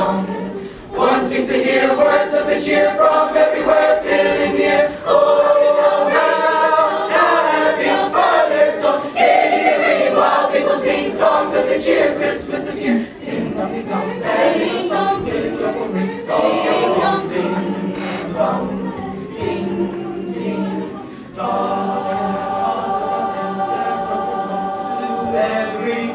along. One seems to hear words of the cheer from everywhere, filling the air. Oh, now, now having further tones, giddy ring while people sing songs of the cheer. Christmas is here. Ding dong, ding dong, ding dong, with a joyful ring. Ding dong, ding dong, ding ding dong. To every